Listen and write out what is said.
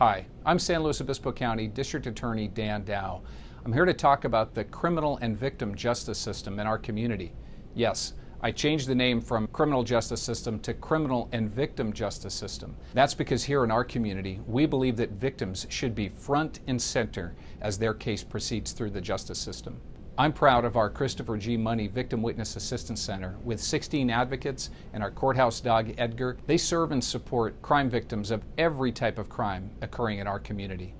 Hi, I'm San Luis Obispo County District Attorney Dan Dow. I'm here to talk about the criminal and victim justice system in our community. Yes, I changed the name from criminal justice system to criminal and victim justice system. That's because here in our community, we believe that victims should be front and center as their case proceeds through the justice system. I'm proud of our Christopher G. Money Victim Witness Assistance Center with 16 advocates and our courthouse dog Edgar. They serve and support crime victims of every type of crime occurring in our community.